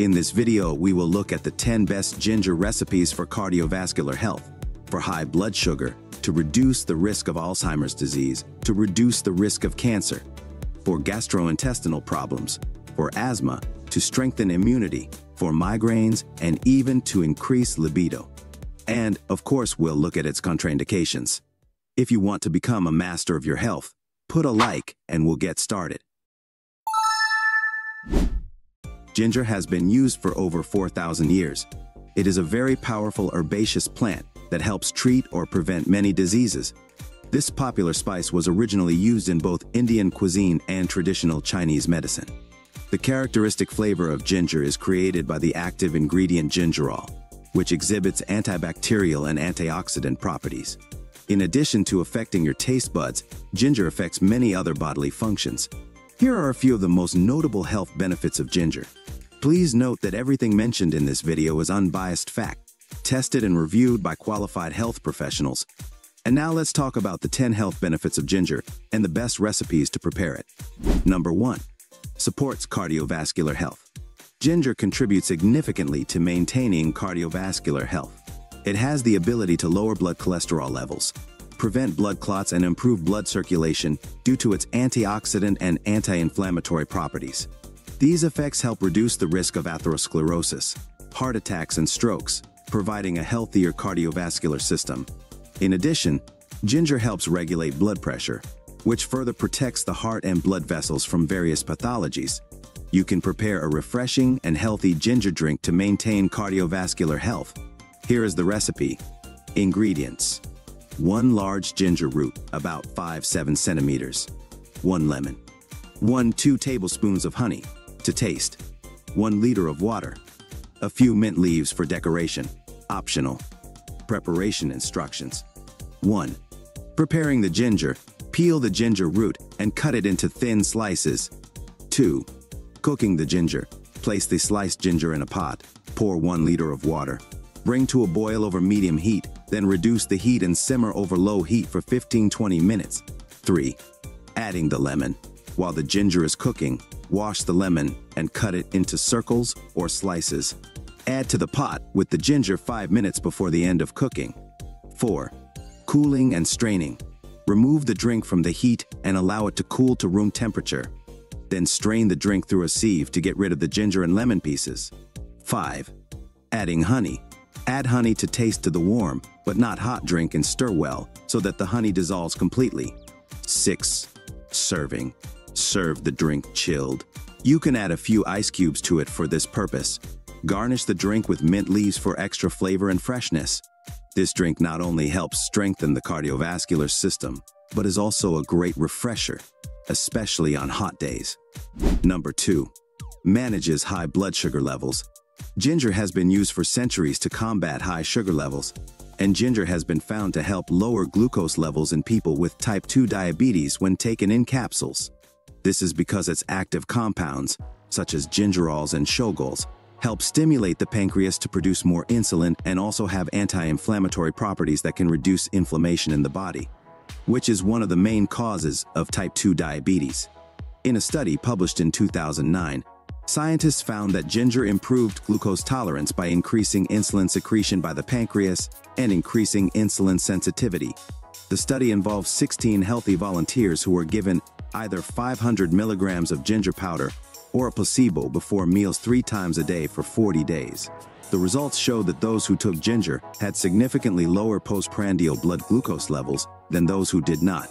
In this video, we will look at the 10 best ginger recipes for cardiovascular health, for high blood sugar, to reduce the risk of Alzheimer's disease, to reduce the risk of cancer, for gastrointestinal problems, for asthma, to strengthen immunity, for migraines, and even to increase libido. And, of course, we'll look at its contraindications. If you want to become a master of your health, put a like and we'll get started. Ginger has been used for over 4,000 years. It is a very powerful herbaceous plant that helps treat or prevent many diseases. This popular spice was originally used in both Indian cuisine and traditional Chinese medicine. The characteristic flavor of ginger is created by the active ingredient gingerol, which exhibits antibacterial and antioxidant properties. In addition to affecting your taste buds, ginger affects many other bodily functions. Here are a few of the most notable health benefits of ginger. Please note that everything mentioned in this video is unbiased fact, tested and reviewed by qualified health professionals. And now let's talk about the 10 health benefits of ginger and the best recipes to prepare it. Number 1. Supports cardiovascular health. Ginger contributes significantly to maintaining cardiovascular health. It has the ability to lower blood cholesterol levels, prevent blood clots and improve blood circulation due to its antioxidant and anti-inflammatory properties. These effects help reduce the risk of atherosclerosis, heart attacks and strokes, providing a healthier cardiovascular system. In addition, ginger helps regulate blood pressure, which further protects the heart and blood vessels from various pathologies. You can prepare a refreshing and healthy ginger drink to maintain cardiovascular health. Here is the recipe. Ingredients. 1 large ginger root, about 5-7 centimeters. 1 lemon. 1 2 tablespoons of honey, to taste. 1 liter of water. A few mint leaves for decoration. Optional. Preparation instructions. 1. Preparing the ginger. Peel the ginger root and cut it into thin slices. 2. Cooking the ginger. Place the sliced ginger in a pot. Pour 1 liter of water. Bring to a boil over medium heat, then reduce the heat and simmer over low heat for 15-20 minutes. 3. Adding the lemon. While the ginger is cooking, wash the lemon and cut it into circles or slices. Add to the pot with the ginger 5 minutes before the end of cooking. 4. Cooling and straining. Remove the drink from the heat and allow it to cool to room temperature. Then strain the drink through a sieve to get rid of the ginger and lemon pieces. 5. Adding honey. Add honey to taste to the warm, but not hot drink and stir well so that the honey dissolves completely. 6. Serving. Serve the drink chilled. You can add a few ice cubes to it for this purpose. Garnish the drink with mint leaves for extra flavor and freshness. This drink not only helps strengthen the cardiovascular system, but is also a great refresher, especially on hot days. Number 2. Manages high blood sugar levels. Ginger has been used for centuries to combat high sugar levels, and ginger has been found to help lower glucose levels in people with type 2 diabetes when taken in capsules. This is because its active compounds, such as gingerols and shogaols, help stimulate the pancreas to produce more insulin and also have anti-inflammatory properties that can reduce inflammation in the body, which is one of the main causes of type 2 diabetes. In a study published in 2009, scientists found that ginger improved glucose tolerance by increasing insulin secretion by the pancreas and increasing insulin sensitivity. The study involved 16 healthy volunteers who were given either 500 milligrams of ginger powder or a placebo before meals three times a day for 40 days. The results showed that those who took ginger had significantly lower postprandial blood glucose levels than those who did not.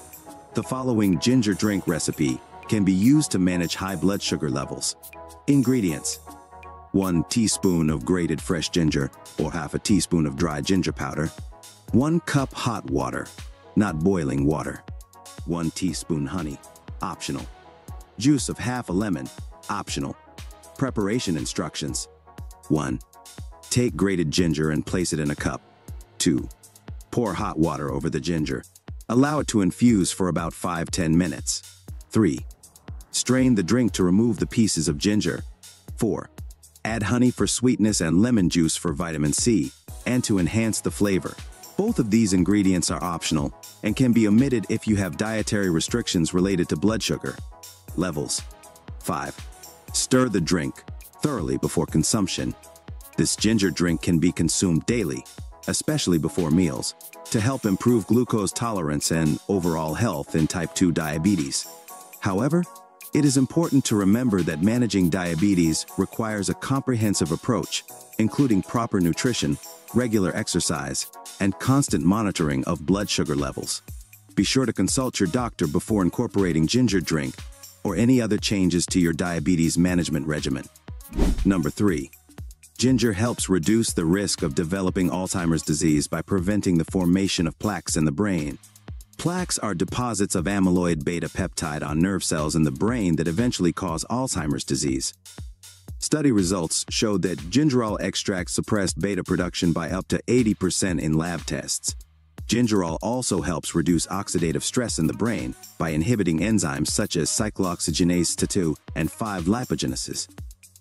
The following ginger drink recipe can be used to manage high blood sugar levels. Ingredients 1 teaspoon of grated fresh ginger or half a teaspoon of dry ginger powder, 1 cup hot water, not boiling water, 1 teaspoon honey, optional. Juice of half a lemon, optional. Preparation instructions. 1. Take grated ginger and place it in a cup. 2. Pour hot water over the ginger. Allow it to infuse for about 5-10 minutes. 3. Strain the drink to remove the pieces of ginger. 4. Add honey for sweetness and lemon juice for vitamin C, and to enhance the flavor. Both of these ingredients are optional and can be omitted if you have dietary restrictions related to blood sugar levels. 5. Stir the drink. thoroughly before consumption. This ginger drink can be consumed daily, especially before meals, to help improve glucose tolerance and overall health in type 2 diabetes. However, it is important to remember that managing diabetes requires a comprehensive approach, including proper nutrition, regular exercise, and constant monitoring of blood sugar levels. Be sure to consult your doctor before incorporating ginger drink or any other changes to your diabetes management regimen. Number 3. Ginger helps reduce the risk of developing Alzheimer's disease by preventing the formation of plaques in the brain. Plaques are deposits of amyloid beta peptide on nerve cells in the brain that eventually cause Alzheimer's disease. Study results showed that gingerol extract suppressed beta production by up to 80% in lab tests. Gingerol also helps reduce oxidative stress in the brain by inhibiting enzymes such as cyclooxygenase 2 and 5-lipoxygenase.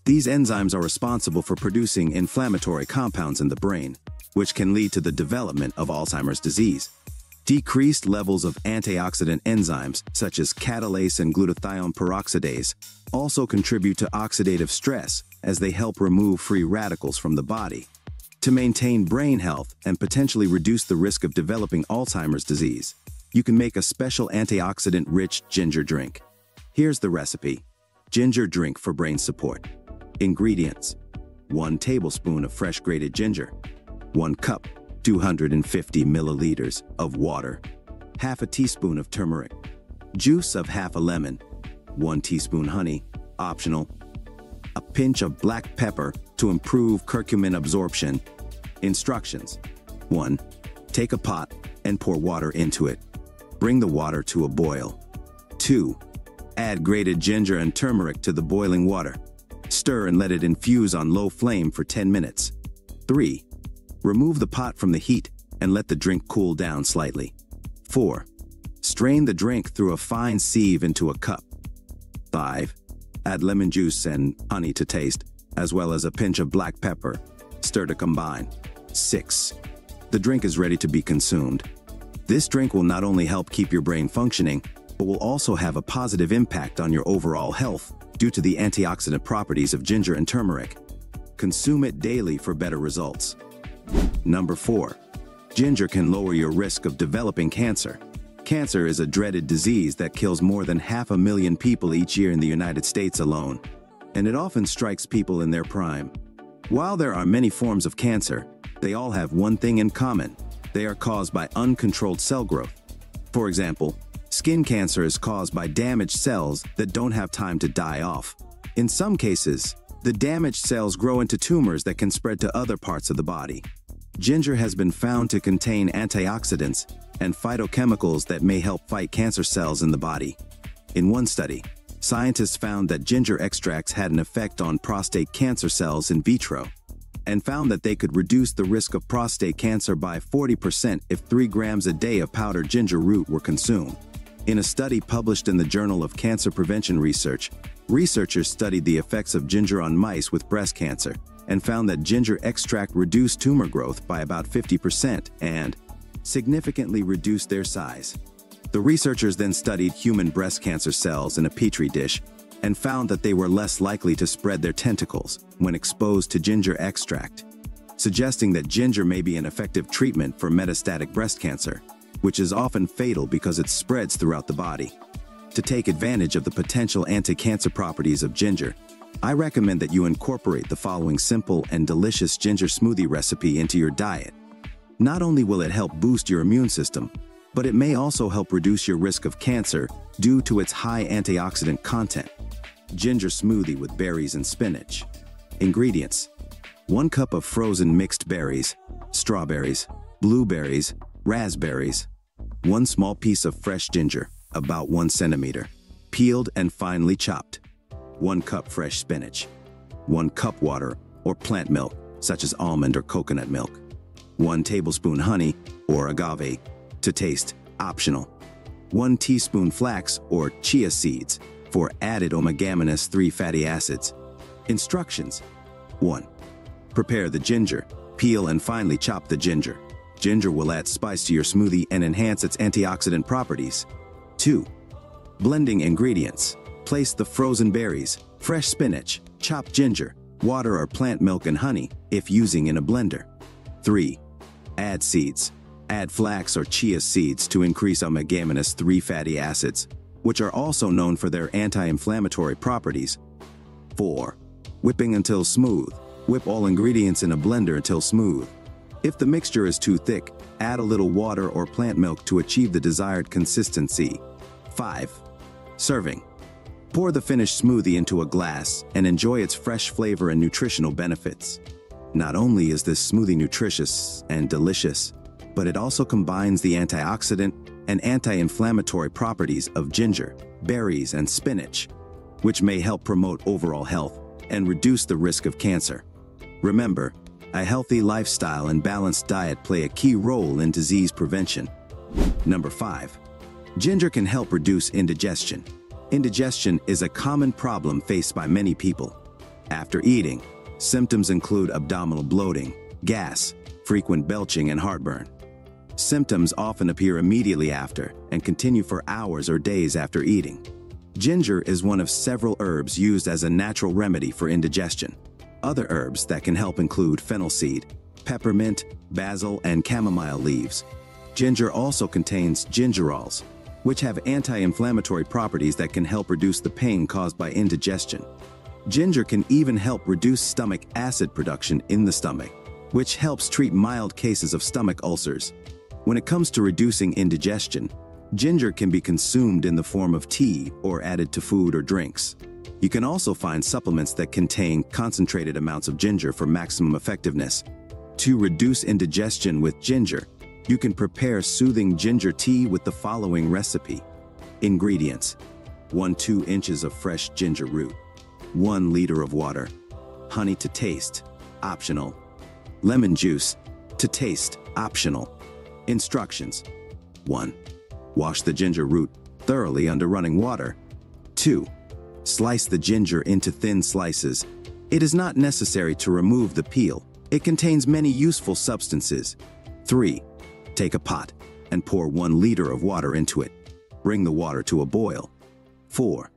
These enzymes are responsible for producing inflammatory compounds in the brain, which can lead to the development of Alzheimer's disease. Decreased levels of antioxidant enzymes, such as catalase and glutathione peroxidase, also contribute to oxidative stress as they help remove free radicals from the body. To maintain brain health and potentially reduce the risk of developing Alzheimer's disease, you can make a special antioxidant-rich ginger drink. Here's the recipe. Ginger drink for brain support. Ingredients. 1 tablespoon of fresh grated ginger. 1 cup 250 milliliters of water, half a teaspoon of turmeric, juice of half a lemon, 1 teaspoon honey, optional, a pinch of black pepper to improve curcumin absorption. Instructions 1. Take a pot and pour water into it. Bring the water to a boil. 2. Add grated ginger and turmeric to the boiling water. Stir and let it infuse on low flame for 10 minutes. 3. Remove the pot from the heat and let the drink cool down slightly. 4. Strain the drink through a fine sieve into a cup. 5. Add lemon juice and honey to taste, as well as a pinch of black pepper. Stir to combine. 6. The drink is ready to be consumed. This drink will not only help keep your brain functioning, but will also have a positive impact on your overall health due to the antioxidant properties of ginger and turmeric. Consume it daily for better results. Number 4. Ginger can lower your risk of developing cancer. Cancer is a dreaded disease that kills more than half a million people each year in the United States alone, and it often strikes people in their prime. While there are many forms of cancer, they all have one thing in common. They are caused by uncontrolled cell growth. For example, skin cancer is caused by damaged cells that don't have time to die off. In some cases, the damaged cells grow into tumors that can spread to other parts of the body. Ginger has been found to contain antioxidants and phytochemicals that may help fight cancer cells in the body. In one study, scientists found that ginger extracts had an effect on prostate cancer cells in vitro and found that they could reduce the risk of prostate cancer by 40% if 3 grams a day of powdered ginger root were consumed. In a study published in the Journal of Cancer Prevention Research, researchers studied the effects of ginger on mice with breast cancer and found that ginger extract reduced tumor growth by about 50% and significantly reduced their size. The researchers then studied human breast cancer cells in a petri dish and found that they were less likely to spread their tentacles when exposed to ginger extract, suggesting that ginger may be an effective treatment for metastatic breast cancer, which is often fatal because it spreads throughout the body. To take advantage of the potential anti-cancer properties of ginger, I recommend that you incorporate the following simple and delicious ginger smoothie recipe into your diet. Not only will it help boost your immune system, but it may also help reduce your risk of cancer due to its high antioxidant content. Ginger smoothie with berries and spinach. Ingredients. 1 cup of frozen mixed berries, strawberries, blueberries, raspberries. 1 small piece of fresh ginger, about 1 centimeter, peeled and finely chopped. 1 cup fresh spinach, 1 cup water or plant milk, such as almond or coconut milk, 1 tablespoon honey or agave, to taste, optional, 1 teaspoon flax or chia seeds for added omega-3 fatty acids. Instructions 1. Prepare the ginger. Peel and finely chop the ginger. Ginger will add spice to your smoothie and enhance its antioxidant properties. 2. Blending ingredients. Place the frozen berries, fresh spinach, chopped ginger, water or plant milk and honey if using in a blender. 3. Add seeds. Add flax or chia seeds to increase omega-3 3 fatty acids, which are also known for their anti-inflammatory properties. 4. Whipping until smooth. Whip all ingredients in a blender until smooth. If the mixture is too thick, add a little water or plant milk to achieve the desired consistency. 5. Serving. Pour the finished smoothie into a glass and enjoy its fresh flavor and nutritional benefits. Not only is this smoothie nutritious and delicious, but it also combines the antioxidant and anti-inflammatory properties of ginger, berries, and spinach, which may help promote overall health and reduce the risk of cancer. Remember, a healthy lifestyle and balanced diet play a key role in disease prevention. Number 5. Ginger can help reduce indigestion. Indigestion is a common problem faced by many people. After eating, symptoms include abdominal bloating, gas, frequent belching, and heartburn. Symptoms often appear immediately after and continue for hours or days after eating. Ginger is one of several herbs used as a natural remedy for indigestion. Other herbs that can help include fennel seed, peppermint, basil, and chamomile leaves. Ginger also contains gingerols, which have anti-inflammatory properties that can help reduce the pain caused by indigestion. Ginger can even help reduce stomach acid production in the stomach, which helps treat mild cases of stomach ulcers. When it comes to reducing indigestion, ginger can be consumed in the form of tea or added to food or drinks. You can also find supplements that contain concentrated amounts of ginger for maximum effectiveness. To reduce indigestion with ginger, you can prepare soothing ginger tea with the following recipe. Ingredients 1 2 inches of fresh ginger root, 1 liter of water, honey to taste, optional, lemon juice to taste, optional. Instructions 1. Wash the ginger root thoroughly under running water. 2. Slice the ginger into thin slices. It is not necessary to remove the peel. It contains many useful substances. 3. Take a pot and pour 1 liter of water into it. Bring the water to a boil. 4.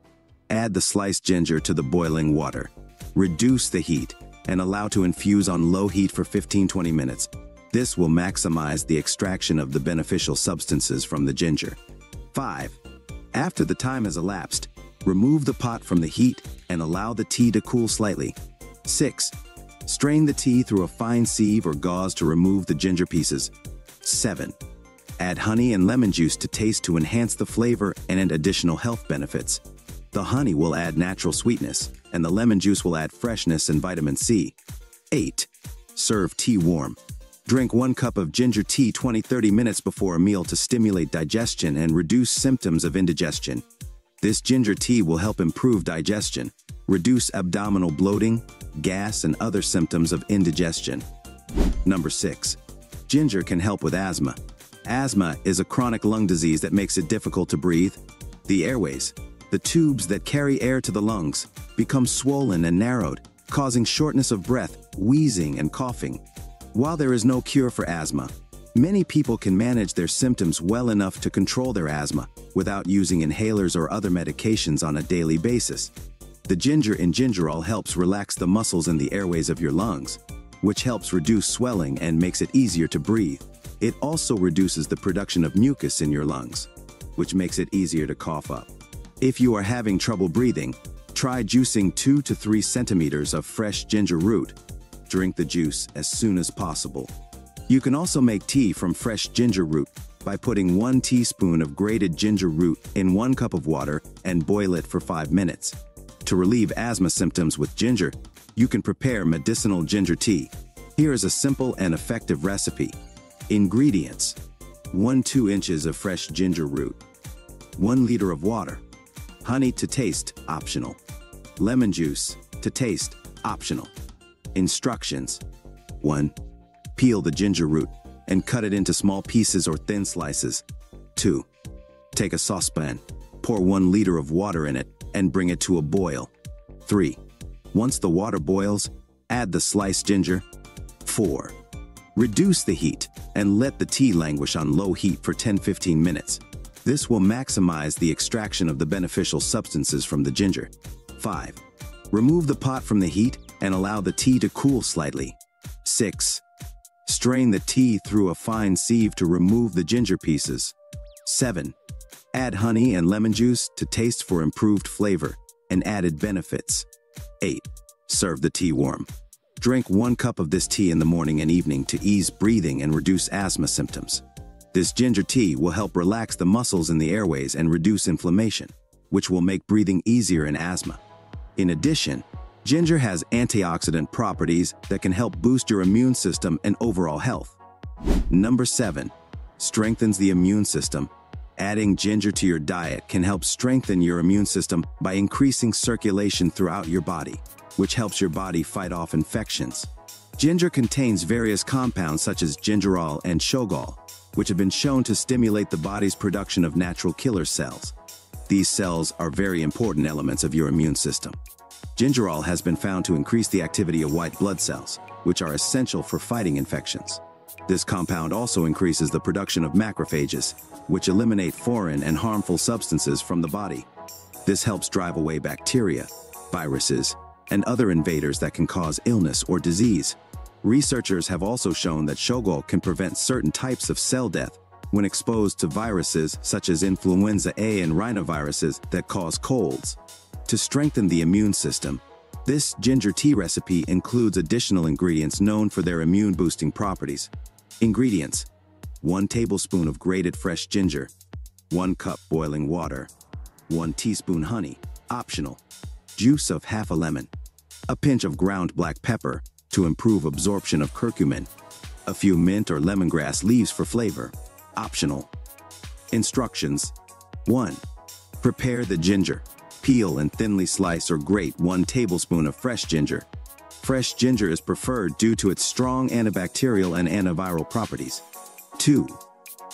Add the sliced ginger to the boiling water. Reduce the heat and allow to infuse on low heat for 15-20 minutes. This will maximize the extraction of the beneficial substances from the ginger. 5. After the time has elapsed, remove the pot from the heat and allow the tea to cool slightly. 6. Strain the tea through a fine sieve or gauze to remove the ginger pieces. 7. Add honey and lemon juice to taste to enhance the flavor and additional health benefits. The honey will add natural sweetness, and the lemon juice will add freshness and vitamin C. 8. Serve tea warm. Drink one cup of ginger tea 20-30 minutes before a meal to stimulate digestion and reduce symptoms of indigestion. This ginger tea will help improve digestion, reduce abdominal bloating, gas, and other symptoms of indigestion. Number 6. Ginger can help with asthma. Asthma is a chronic lung disease that makes it difficult to breathe. The airways, the tubes that carry air to the lungs, become swollen and narrowed, causing shortness of breath, wheezing, and coughing. While there is no cure for asthma, many people can manage their symptoms well enough to control their asthma without using inhalers or other medications on a daily basis. The ginger in gingerol helps relax the muscles in the airways of your lungs, which helps reduce swelling and makes it easier to breathe. It also reduces the production of mucus in your lungs, which makes it easier to cough up. If you are having trouble breathing, try juicing 2 to 3 centimeters of fresh ginger root drink the juice as soon as possible. You can also make tea from fresh ginger root by putting one teaspoon of grated ginger root in one cup of water and boil it for five minutes. To relieve asthma symptoms with ginger, you can prepare medicinal ginger tea. Here is a simple and effective recipe. Ingredients 1 2 inches of fresh ginger root, 1 liter of water, honey to taste, optional, lemon juice to taste, optional. Instructions 1. Peel the ginger root and cut it into small pieces or thin slices. 2. Take a saucepan, pour 1 liter of water in it, and bring it to a boil. 3. Once the water boils, add the sliced ginger. 4. Reduce the heat and let the tea languish on low heat for 10-15 minutes. This will maximize the extraction of the beneficial substances from the ginger. 5. Remove the pot from the heat and allow the tea to cool slightly. 6. Strain the tea through a fine sieve to remove the ginger pieces. 7. Add honey and lemon juice to taste for improved flavor and added benefits. 8. Serve the tea warm. Drink one cup of this tea in the morning and evening to ease breathing and reduce asthma symptoms. This ginger tea will help relax the muscles in the airways and reduce inflammation, which will make breathing easier in asthma. In addition, ginger has antioxidant properties that can help boost your immune system and overall health. Number 7. Strengthens the immune system. Adding ginger to your diet can help strengthen your immune system by increasing circulation throughout your body, which helps your body fight off infections. Ginger contains various compounds such as gingerol and shogaol, which have been shown to stimulate the body's production of natural killer cells. These cells are very important elements of your immune system. Gingerol has been found to increase the activity of white blood cells, which are essential for fighting infections. This compound also increases the production of macrophages, which eliminate foreign and harmful substances from the body. This helps drive away bacteria, viruses, and other invaders that can cause illness or disease. Researchers have also shown that Shogaol can prevent certain types of cell death when exposed to viruses such as influenza A and rhinoviruses that cause colds. To strengthen the immune system, this ginger tea recipe includes additional ingredients known for their immune-boosting properties. Ingredients. 1 tablespoon of grated fresh ginger, 1 cup boiling water, 1 teaspoon honey, optional, juice of half a lemon, a pinch of ground black pepper, to improve absorption of curcumin, a few mint or lemongrass leaves for flavor, optional. Instructions. 1. Prepare the ginger. Peel and thinly slice or grate 1 tablespoon of fresh ginger. Fresh ginger is preferred due to its strong antibacterial and antiviral properties. 2.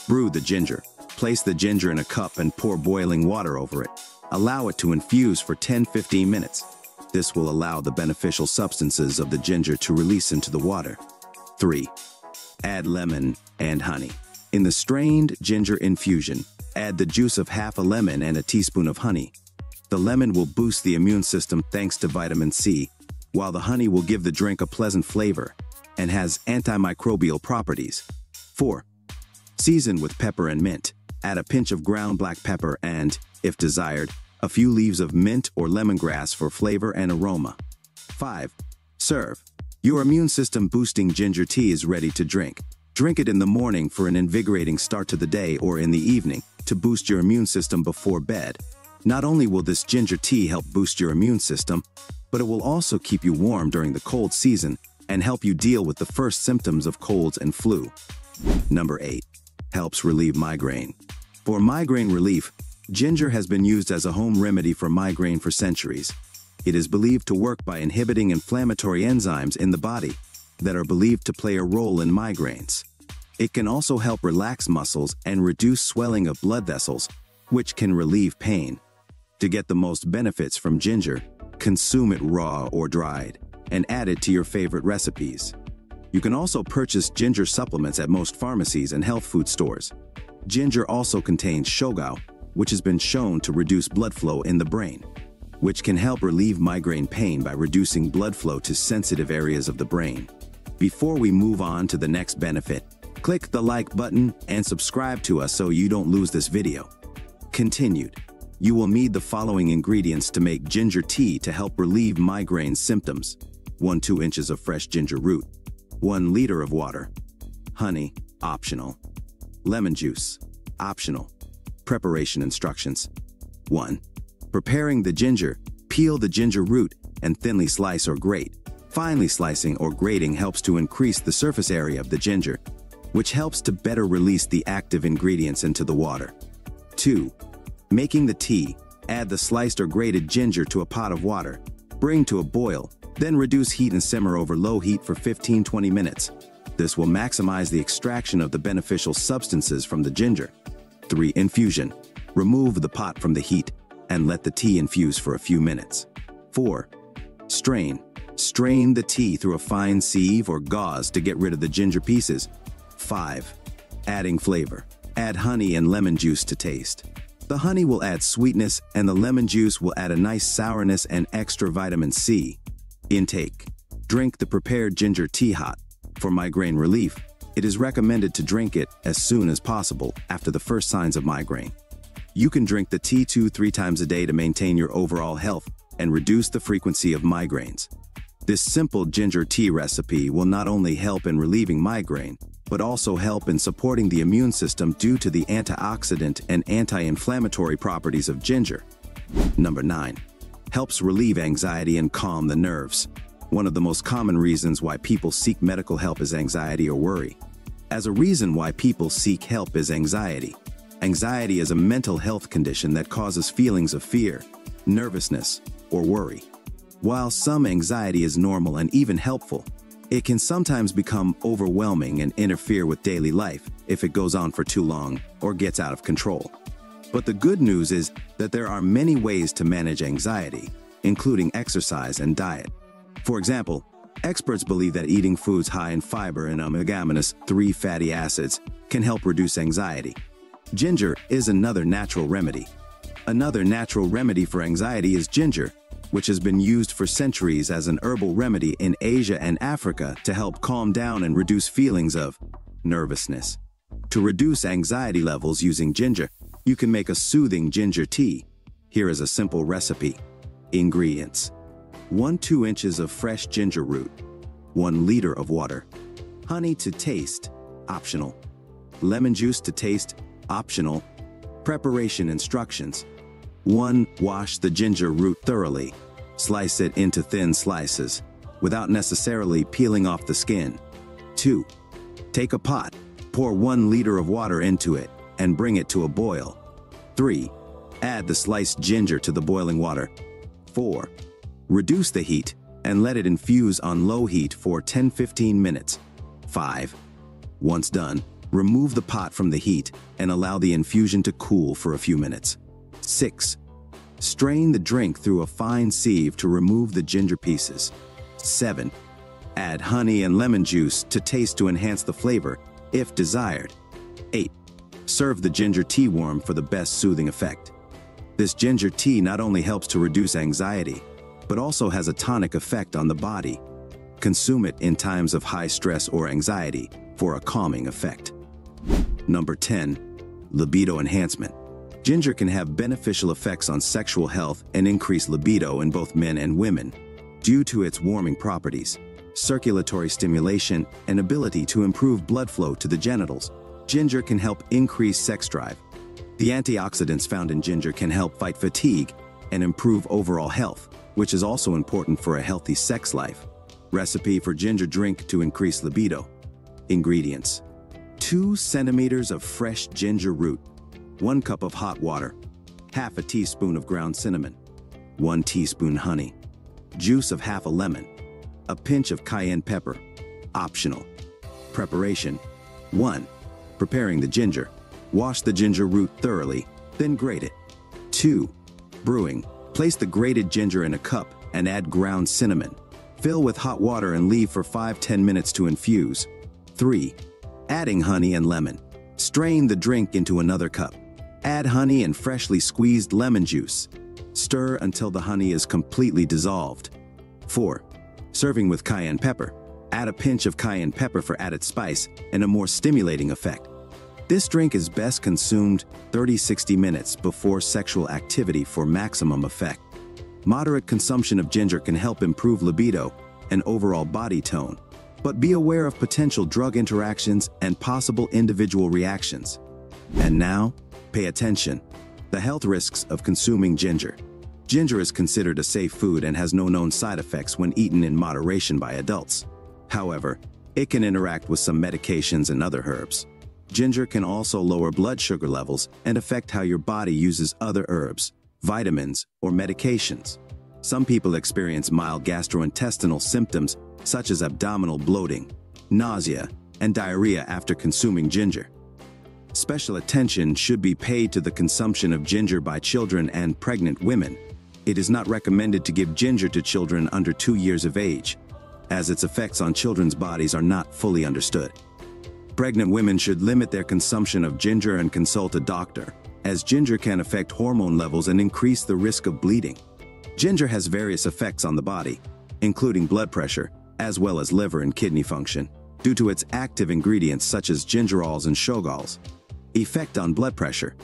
Brew the ginger. Place the ginger in a cup and pour boiling water over it. Allow it to infuse for 10-15 minutes. This will allow the beneficial substances of the ginger to release into the water. 3. Add lemon and honey. In the strained ginger infusion, add the juice of half a lemon and a teaspoon of honey. The lemon will boost the immune system thanks to vitamin C, while the honey will give the drink a pleasant flavor and has antimicrobial properties. 4. Season with pepper and mint. Add a pinch of ground black pepper and, if desired, a few leaves of mint or lemongrass for flavor and aroma. 5. Serve. Your immune system boosting ginger tea is ready to drink. Drink it in the morning for an invigorating start to the day or in the evening to boost your immune system before bed. Not only will this ginger tea help boost your immune system, but it will also keep you warm during the cold season and help you deal with the first symptoms of colds and flu. Number 8. Helps relieve migraine. For migraine relief, Ginger has been used as a home remedy for migraine for centuries. It is believed to work by inhibiting inflammatory enzymes in the body that are believed to play a role in migraines. It can also help relax muscles and reduce swelling of blood vessels, which can relieve pain. To get the most benefits from ginger, consume it raw or dried, and add it to your favorite recipes. You can also purchase ginger supplements at most pharmacies and health food stores. Ginger also contains shogaol, which has been shown to reduce blood flow in the brain, which can help relieve migraine pain by reducing blood flow to sensitive areas of the brain. Before we move on to the next benefit, click the like button and subscribe to us so you don't lose this video. Continued. You will need the following ingredients to make ginger tea to help relieve migraine symptoms. 1 2 inches of fresh ginger root, 1 liter of water, honey, optional, lemon juice, optional, Preparation instructions. 1. Preparing the ginger. Peel the ginger root and thinly slice or grate. Finely slicing or grating helps to increase the surface area of the ginger, which helps to better release the active ingredients into the water. 2. Making the tea. Add the sliced or grated ginger to a pot of water. Bring to a boil, then reduce heat and simmer over low heat for 15-20 minutes. This will maximize the extraction of the beneficial substances from the ginger. 3. Infusion. Remove the pot from the heat and let the tea infuse for a few minutes. 4. Strain. Strain the tea through a fine sieve or gauze to get rid of the ginger pieces. 5. Adding flavor. Add honey and lemon juice to taste. The honey will add sweetness and the lemon juice will add a nice sourness and extra vitamin C. Intake. Drink the prepared ginger tea hot. For migraine relief, it is recommended to drink it as soon as possible after the first signs of migraine. You can drink the tea two three times a day to maintain your overall health and reduce the frequency of migraines. This simple ginger tea recipe will not only help in relieving migraine, but also help in supporting the immune system due to the antioxidant and anti-inflammatory properties of ginger. Number 9. Helps relieve anxiety and calm the nerves. One of the most common reasons why people seek medical help is anxiety or worry. As a reason why people seek help is anxiety. Anxiety is a mental health condition that causes feelings of fear, nervousness, or worry. While some anxiety is normal and even helpful, it can sometimes become overwhelming and interfere with daily life if it goes on for too long or gets out of control. But the good news is that there are many ways to manage anxiety, including exercise and diet. For example, experts believe that eating foods high in fiber and omega 3 fatty acids can help reduce anxiety. Ginger is another natural remedy. Another natural remedy for anxiety is ginger, which has been used for centuries as an herbal remedy in Asia and Africa to help calm down and reduce feelings of nervousness. To reduce anxiety levels using ginger, you can make a soothing ginger tea. Here is a simple recipe. Ingredients 1 2 inches of fresh ginger root, 1 liter of water, honey to taste, optional, lemon juice to taste, optional, preparation instructions. 1. Wash the ginger root thoroughly. Slice it into thin slices, without necessarily peeling off the skin. 2. Take a pot, pour 1 liter of water into it, and bring it to a boil. 3. Add the sliced ginger to the boiling water. 4. Reduce the heat and let it infuse on low heat for 10-15 minutes. 5. Once done, remove the pot from the heat and allow the infusion to cool for a few minutes. 6. Strain the drink through a fine sieve to remove the ginger pieces. 7. Add honey and lemon juice to taste to enhance the flavor, if desired. 8. Serve the ginger tea warm for the best soothing effect. This ginger tea not only helps to reduce anxiety, but also has a tonic effect on the body. Consume it in times of high stress or anxiety for a calming effect. Number 10. Libido Enhancement Ginger can have beneficial effects on sexual health and increase libido in both men and women due to its warming properties, circulatory stimulation, and ability to improve blood flow to the genitals. Ginger can help increase sex drive. The antioxidants found in ginger can help fight fatigue and improve overall health, which is also important for a healthy sex life. Recipe for ginger drink to increase libido. Ingredients 2 centimeters of fresh ginger root, 1 cup of hot water, half a teaspoon of ground cinnamon, 1 teaspoon honey, juice of half a lemon, a pinch of cayenne pepper, optional. Preparation 1. Preparing the ginger. Wash the ginger root thoroughly, then grate it. 2. Brewing. Place the grated ginger in a cup and add ground cinnamon. Fill with hot water and leave for 5-10 minutes to infuse. 3. Adding honey and lemon. Strain the drink into another cup. Add honey and freshly squeezed lemon juice. Stir until the honey is completely dissolved. 4. Serving with cayenne pepper. Add a pinch of cayenne pepper for added spice and a more stimulating effect. This drink is best consumed 30-60 minutes before sexual activity for maximum effect. Moderate consumption of ginger can help improve libido and overall body tone, but be aware of potential drug interactions and possible individual reactions. And now, Pay attention. The health risks of consuming ginger. Ginger is considered a safe food and has no known side effects when eaten in moderation by adults. However, it can interact with some medications and other herbs. Ginger can also lower blood sugar levels and affect how your body uses other herbs, vitamins, or medications. Some people experience mild gastrointestinal symptoms such as abdominal bloating, nausea, and diarrhea after consuming ginger. Special attention should be paid to the consumption of ginger by children and pregnant women. It is not recommended to give ginger to children under two years of age, as its effects on children's bodies are not fully understood. Pregnant women should limit their consumption of ginger and consult a doctor, as ginger can affect hormone levels and increase the risk of bleeding. Ginger has various effects on the body, including blood pressure, as well as liver and kidney function, due to its active ingredients such as gingerols and shogaols. Effect on blood pressure.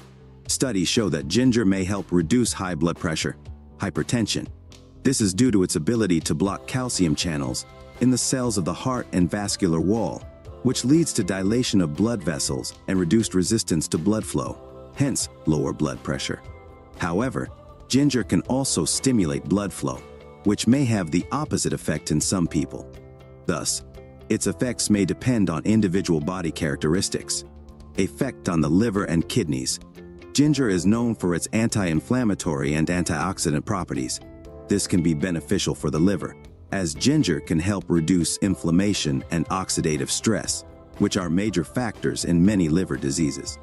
Studies show that ginger may help reduce high blood pressure, hypertension. This is due to its ability to block calcium channels in the cells of the heart and vascular wall, which leads to dilation of blood vessels and reduced resistance to blood flow, hence lower blood pressure. However, ginger can also stimulate blood flow, which may have the opposite effect in some people. Thus, its effects may depend on individual body characteristics. Effect on the liver and kidneys. Ginger is known for its anti-inflammatory and antioxidant properties. This can be beneficial for the liver, as ginger can help reduce inflammation and oxidative stress, which are major factors in many liver diseases.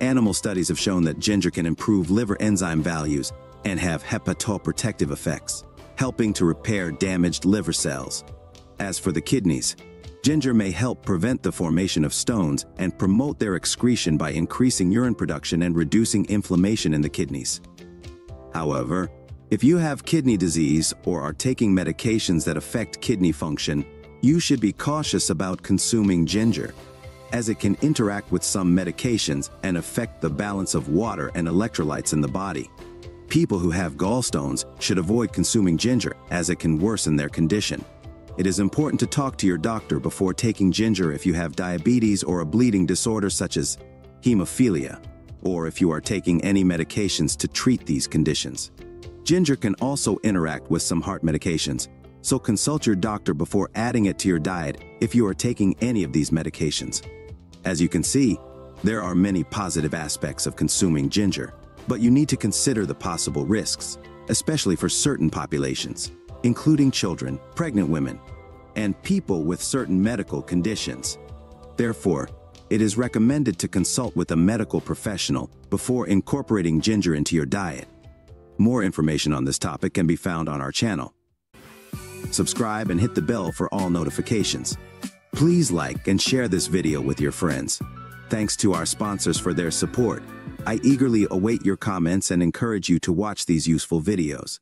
Animal studies have shown that ginger can improve liver enzyme values and have hepatoprotective effects, helping to repair damaged liver cells. As for the kidneys, ginger may help prevent the formation of stones and promote their excretion by increasing urine production and reducing inflammation in the kidneys. However, if you have kidney disease or are taking medications that affect kidney function, you should be cautious about consuming ginger, as it can interact with some medications and affect the balance of water and electrolytes in the body. People who have gallstones should avoid consuming ginger as it can worsen their condition. It is important to talk to your doctor before taking ginger if you have diabetes or a bleeding disorder such as hemophilia, or if you are taking any medications to treat these conditions. Ginger can also interact with some heart medications, so consult your doctor before adding it to your diet if you are taking any of these medications. As you can see, there are many positive aspects of consuming ginger, but you need to consider the possible risks, especially for certain populations, including children, pregnant women, and people with certain medical conditions. Therefore, it is recommended to consult with a medical professional before incorporating ginger into your diet. More information on this topic can be found on our channel. Subscribe and hit the bell for all notifications. Please like and share this video with your friends. Thanks to our sponsors for their support. I eagerly await your comments and encourage you to watch these useful videos.